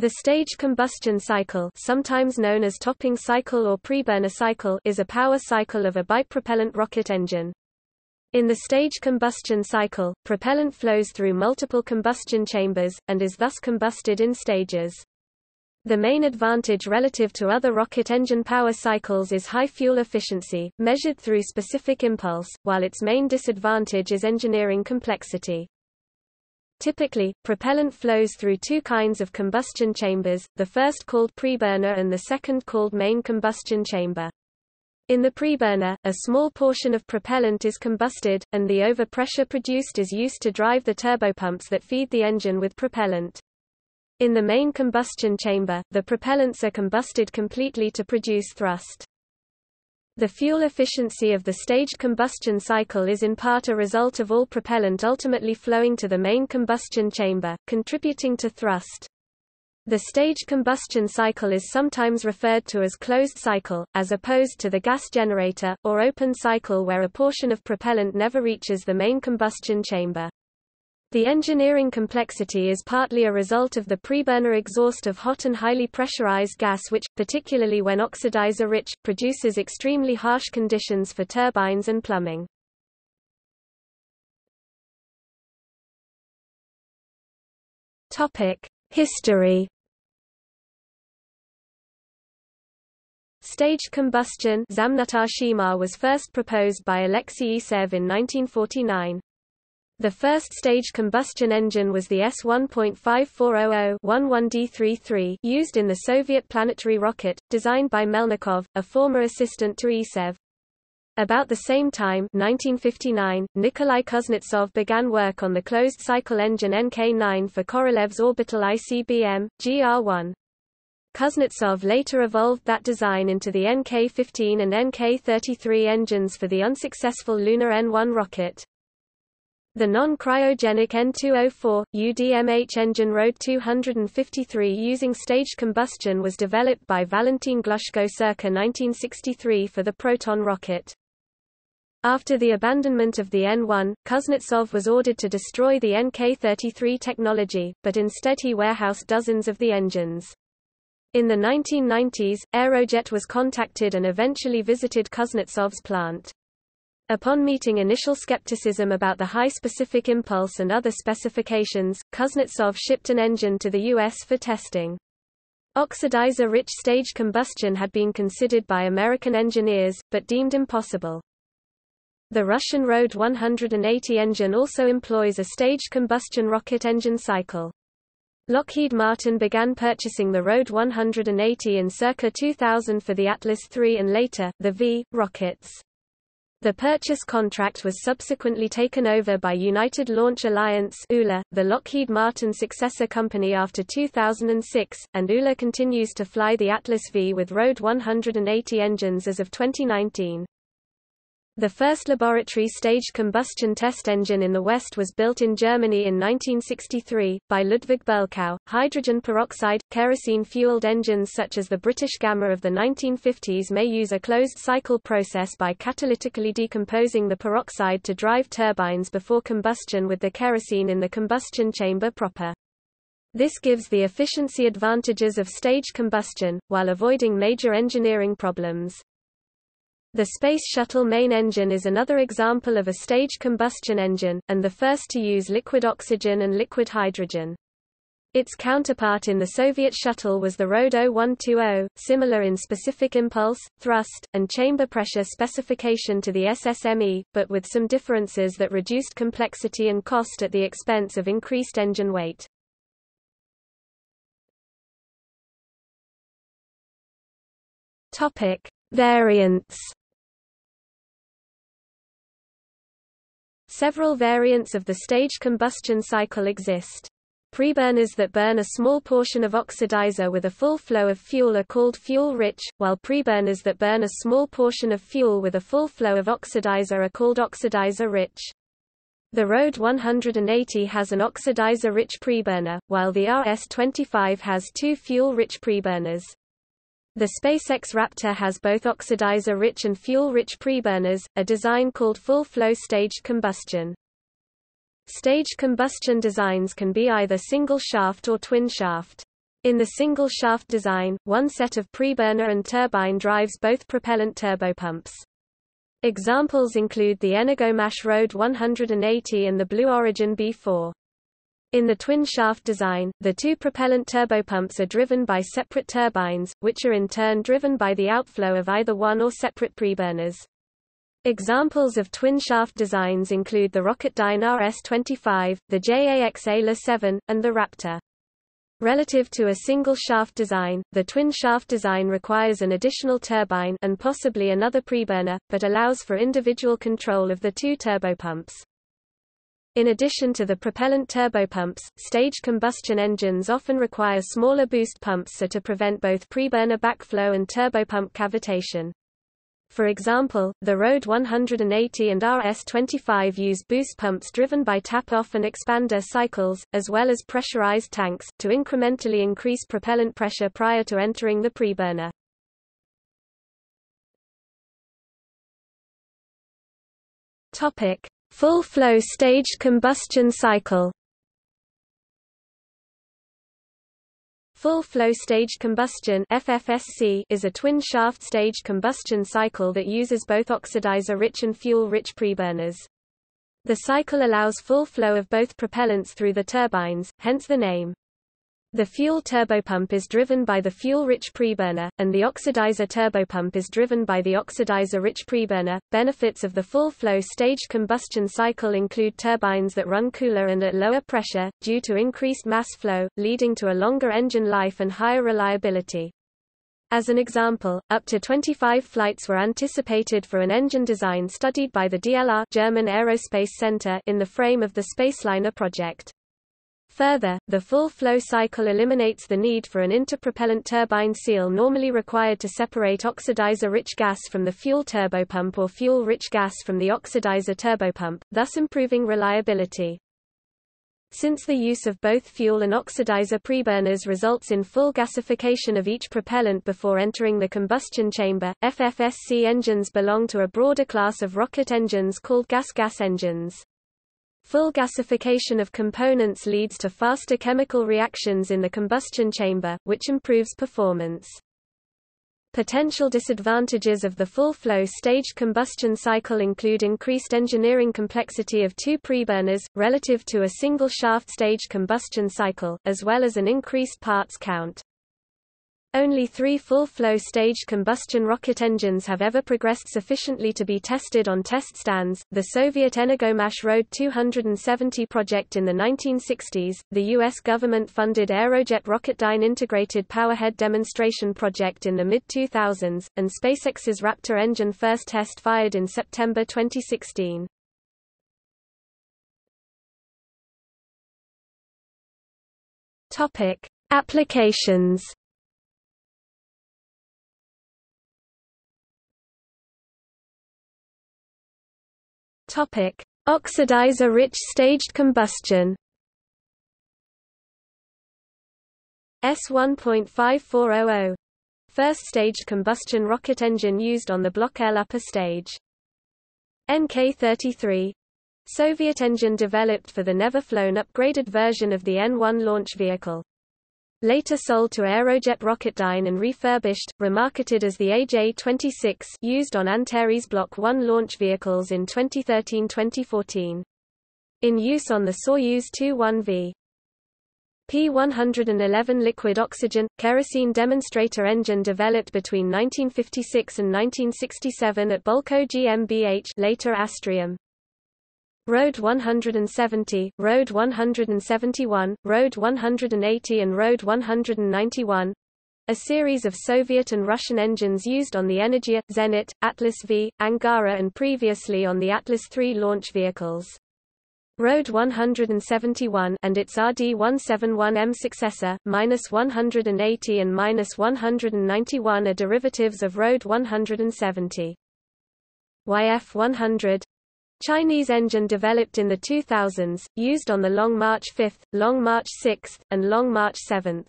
The staged combustion cycle sometimes known as topping cycle or preburner cycle is a power cycle of a bipropellant rocket engine. In the staged combustion cycle, propellant flows through multiple combustion chambers, and is thus combusted in stages. The main advantage relative to other rocket engine power cycles is high fuel efficiency, measured through specific impulse, while its main disadvantage is engineering complexity. Typically, propellant flows through two kinds of combustion chambers, the first called preburner and the second called main combustion chamber. In the preburner, a small portion of propellant is combusted, and the overpressure produced is used to drive the turbopumps that feed the engine with propellant. In the main combustion chamber, the propellants are combusted completely to produce thrust. The fuel efficiency of the staged combustion cycle is in part a result of all propellant ultimately flowing to the main combustion chamber, contributing to thrust. The staged combustion cycle is sometimes referred to as closed cycle, as opposed to the gas generator, or open cycle where a portion of propellant never reaches the main combustion chamber. The engineering complexity is partly a result of the preburner exhaust of hot and highly pressurized gas which, particularly when oxidizer-rich, produces extremely harsh conditions for turbines and plumbing. History Staged combustion was first proposed by Alexei Isaev in 1949. The first stage combustion engine was the S-1.5400-11D33 used in the Soviet planetary rocket, designed by Melnikov, a former assistant to Isaev. About the same time 1959, Nikolai Kuznetsov began work on the closed-cycle engine NK-9 for Korolev's orbital ICBM, GR-1. Kuznetsov later evolved that design into the NK-15 and NK-33 engines for the unsuccessful Lunar N-1 rocket. The non-cryogenic N204, UDMH engine Road 253 using staged combustion was developed by Valentin Glushko circa 1963 for the Proton rocket. After the abandonment of the N1, Kuznetsov was ordered to destroy the NK-33 technology, but instead he warehoused dozens of the engines. In the 1990s, Aerojet was contacted and eventually visited Kuznetsov's plant. Upon meeting initial skepticism about the high specific impulse and other specifications, Kuznetsov shipped an engine to the U.S. for testing. Oxidizer-rich stage combustion had been considered by American engineers, but deemed impossible. The Russian RD 180 engine also employs a staged combustion rocket engine cycle. Lockheed Martin began purchasing the RD 180 in circa 2000 for the Atlas III and later, the V, rockets. The purchase contract was subsequently taken over by United Launch Alliance ULA, the Lockheed Martin successor company after 2006, and ULA continues to fly the Atlas V with RD 180 engines as of 2019. The first laboratory staged combustion test engine in the West was built in Germany in 1963, by Ludwig Bölkow. Hydrogen peroxide, kerosene fueled engines such as the British Gamma of the 1950s may use a closed cycle process by catalytically decomposing the peroxide to drive turbines before combustion with the kerosene in the combustion chamber proper. This gives the efficiency advantages of staged combustion, while avoiding major engineering problems. The Space Shuttle main engine is another example of a staged combustion engine, and the first to use liquid oxygen and liquid hydrogen. Its counterpart in the Soviet shuttle was the RD 0120, similar in specific impulse, thrust, and chamber pressure specification to the SSME, but with some differences that reduced complexity and cost at the expense of increased engine weight. Topic: Variants Several variants of the stage combustion cycle exist. Preburners that burn a small portion of oxidizer with a full flow of fuel are called fuel-rich, while preburners that burn a small portion of fuel with a full flow of oxidizer are called oxidizer-rich. The RD 180 has an oxidizer-rich preburner, while the RS-25 has two fuel-rich preburners. The SpaceX Raptor has both oxidizer-rich and fuel-rich preburners, a design called full-flow staged combustion. Staged combustion designs can be either single-shaft or twin-shaft. In the single-shaft design, one set of preburner and turbine drives both propellant turbopumps. Examples include the Energomash Road 180 and the Blue Origin B4. In the twin-shaft design, the two propellant turbopumps are driven by separate turbines, which are in turn driven by the outflow of either one or separate preburners. Examples of twin-shaft designs include the Rocketdyne RS-25, the JAXA LE-7, and the Raptor. Relative to a single-shaft design, the twin-shaft design requires an additional turbine and possibly another preburner, but allows for individual control of the two turbopumps. In addition to the propellant turbopumps, staged combustion engines often require smaller boost pumps so to prevent both preburner backflow and turbopump cavitation. For example, the Road 180 and RS-25 use boost pumps driven by tap-off and expander cycles, as well as pressurized tanks, to incrementally increase propellant pressure prior to entering the preburner. Full-flow staged combustion cycle Full-flow staged combustion FFSC is a twin-shaft staged combustion cycle that uses both oxidizer-rich and fuel-rich preburners. The cycle allows full flow of both propellants through the turbines, hence the name. The fuel turbopump is driven by the fuel-rich preburner, and the oxidizer turbopump is driven by the oxidizer-rich preburner. Benefits of the full-flow staged combustion cycle include turbines that run cooler and at lower pressure, due to increased mass flow, leading to a longer engine life and higher reliability. As an example, up to 25 flights were anticipated for an engine design studied by the DLR German Aerospace Center in the frame of the Spaceliner project. Further, the full flow cycle eliminates the need for an interpropellant turbine seal normally required to separate oxidizer-rich gas from the fuel turbopump or fuel-rich gas from the oxidizer turbopump, thus improving reliability. Since the use of both fuel and oxidizer preburners results in full gasification of each propellant before entering the combustion chamber, FFSC engines belong to a broader class of rocket engines called gas-gas engines. Full gasification of components leads to faster chemical reactions in the combustion chamber, which improves performance. Potential disadvantages of the full-flow staged combustion cycle include increased engineering complexity of two preburners, relative to a single-shaft staged combustion cycle, as well as an increased parts count. Only three full-flow staged combustion rocket engines have ever progressed sufficiently to be tested on test stands, the Soviet Energomash Road 270 project in the 1960s, the U.S. government-funded Aerojet Rocketdyne Integrated Powerhead Demonstration Project in the mid-2000s, and SpaceX's Raptor engine first test fired in September 2016. Applications Topic: Oxidizer-rich staged combustion. S1.5400 First staged combustion rocket engine used on the Block L upper stage. NK-33 Soviet engine developed for the never-flown upgraded version of the N-1 launch vehicle. Later sold to Aerojet Rocketdyne and refurbished, remarketed as the AJ-26 used on Antares Block 1 launch vehicles in 2013-2014. In use on the Soyuz 2-1V. P-111 liquid oxygen, kerosene demonstrator engine developed between 1956 and 1967 at Bölkow GmbH later Astrium. Road 170, Road 171, Road 180 and Road 191 a series of Soviet and Russian engines used on the Energia, Zenit, Atlas V, Angara and previously on the Atlas III launch vehicles. Road 171 and its RD-171M successor, minus 180 and minus 191 are derivatives of Road 170. YF-100 Chinese engine developed in the 2000s, used on the Long March 5, Long March 6, and Long March 7.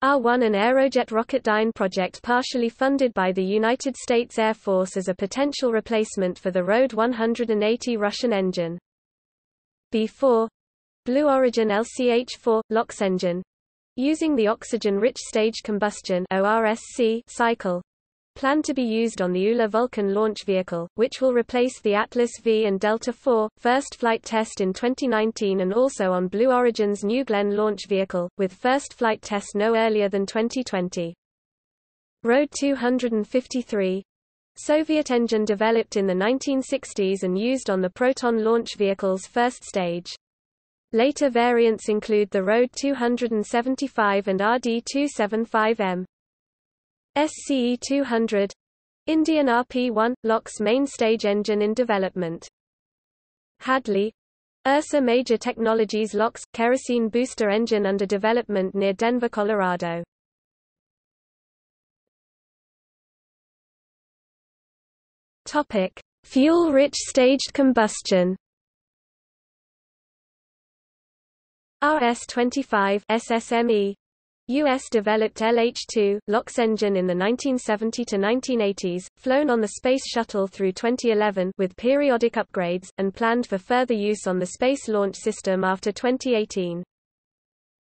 R-1 an Aerojet Rocketdyne project partially funded by the United States Air Force as a potential replacement for the Road 180 Russian engine. B-4 Blue Origin LCH-4, LOX engine Using the oxygen-rich stage combustion cycle, planned to be used on the ULA Vulcan launch vehicle, which will replace the Atlas V and Delta IV, first flight test in 2019 and also on Blue Origin's New Glenn launch vehicle, with first flight test no earlier than 2020. Road 253 Soviet engine developed in the 1960s and used on the Proton launch vehicle's first stage. Later variants include the Road 275 and RD-275M. SCE 200 Indian RP-1 LOX main stage engine in development. Hadley Ursa Major Technologies LOX kerosene booster engine under development near Denver, Colorado. Topic: Fuel-rich staged combustion. RS-25 SSME US-developed LH-2, LOX engine in the 1970 to 1980s, flown on the Space Shuttle through 2011 with periodic upgrades, and planned for further use on the Space Launch System after 2018.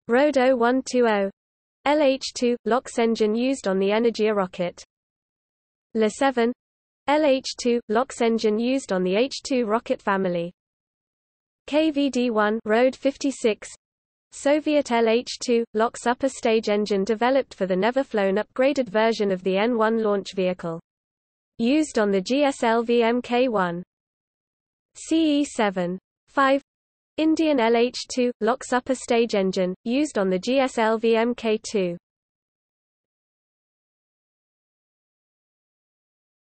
RD 0120 LH-2, LOX engine used on the Energia rocket. LE-7 LH-2, LOX engine used on the H-2 rocket family. KVD-1 RD 56 Soviet LH-2, LOX upper stage engine developed for the never-flown upgraded version of the N-1 launch vehicle. Used on the GSLV Mk-1. CE-7. 5 Indian LH-2, LOX upper stage engine, used on the GSLV Mk-2.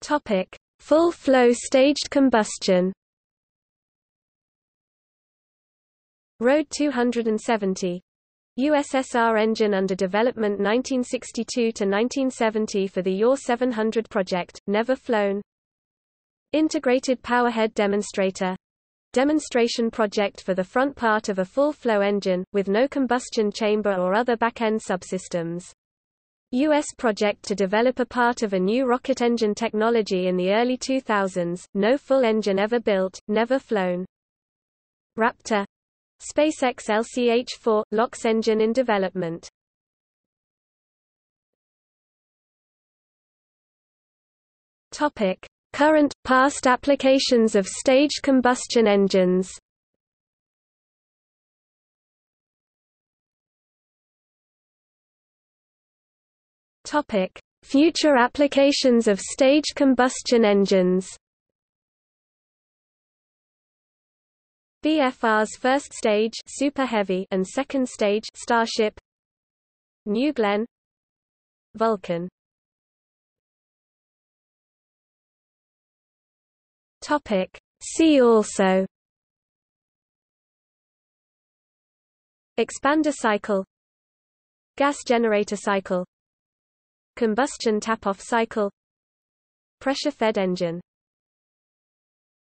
Topic. Full-flow staged combustion RD 270 USSR engine under development 1962 to 1970 for the UR 700 project, never flown. Integrated Powerhead Demonstrator demonstration project for the front part of a full-flow engine, with no combustion chamber or other back-end subsystems. U.S. project to develop a part of a new rocket engine technology in the early 2000s, no full engine ever built, never flown. Raptor SpaceX LCH-4 – LOX engine in development Topic. Current, past applications of staged combustion engines Topic. Future applications of staged combustion engines BFR's first stage Super Heavy and second stage Starship. New Glenn. Vulcan. Topic. See also. Expander cycle. Gas generator cycle. Combustion tap-off cycle. Pressure-fed engine